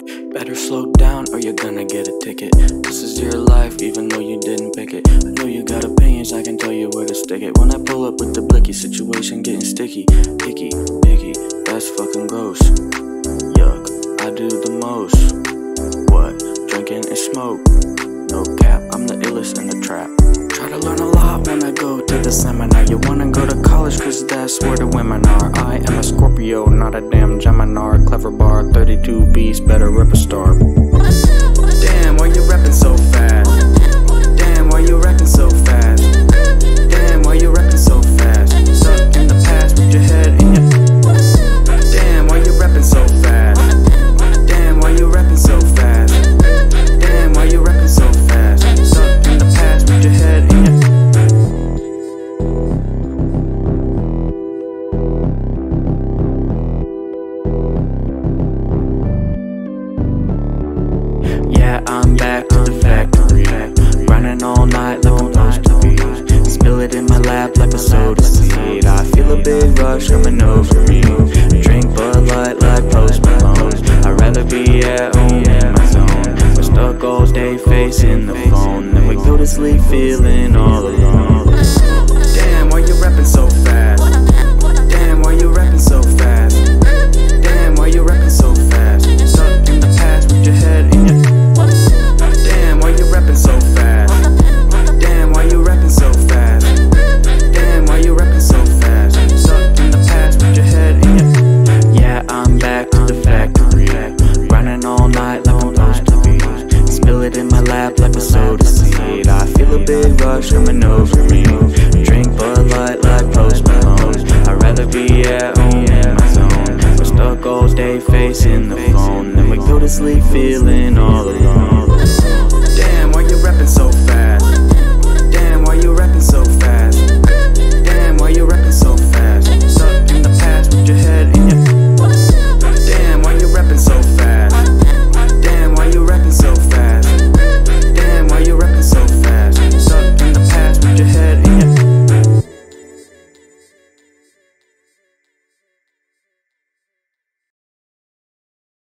Better slow down or you're gonna get a ticket. This is your life, even though you didn't pick it. I know you got opinions, I can tell you where to stick it. When I pull up with the blicky, situation getting sticky. Picky, picky, that's fucking gross. Yuck, I do the most. What? Drinking and smoke. No cap, I'm the illest in the go to the seminar. You wanna go to college, cause that's where the women are. I am a Scorpio, not a damn Gemini. Clever bar, 32 beats, better rip a star. I'm back to the factory. Running all night like I'm supposed to be. Spill it in my lap like a soda seed. I feel a big rush coming over me. Drink Bud Light like Post Malone. I'd rather be at home in my zone. We're stuck all day facing the phone. Then we go to sleep feeling all alone. Lap like a soda seed. I feel a big rush coming over me. Drink Bud Light like Post Malone. I'd rather be at home in my zone. We're stuck all day facing the phone. Then we go to sleep feeling all alone.